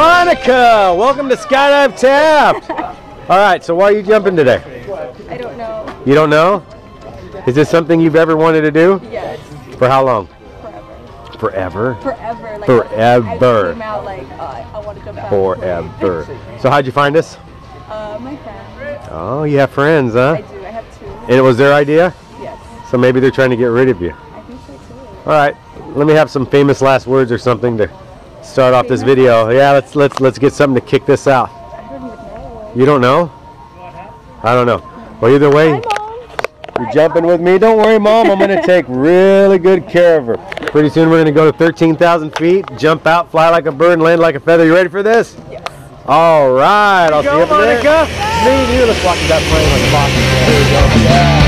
Monica, welcome to Skydive Taft. All right, so why are you jumping today? I don't know. You don't know? Is this something you've ever wanted to do? Yes. For how long? Forever. Forever? Forever. Like, Forever. I came out like, uh, I want to jump out. Forever. So how'd you find us? Uh, my friend. Oh, you have friends, huh? I do. I have two. And it was their idea? Yes. So maybe they're trying to get rid of you. I think so too. All right, let me have some famous last words or something to start off this video. Yeah, let's let's let's get something to kick this out. I don't even know. You don't know? I don't know. Well, either way, you're jumping with me. Don't worry, Mom. I'm gonna take really good care of her. Pretty soon we're gonna go to 13,000 feet, jump out, fly like a bird, and land like a feather. You ready for this? Yes. All right, I'll see you up there. Me and you, let's watch that plane like a box. There we go. Yeah.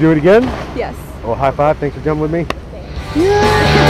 You do it again? Yes. Well, high five. Thanks for jumping with me. Yeah.